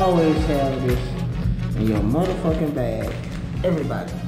always have this in your motherfucking bag. Everybody.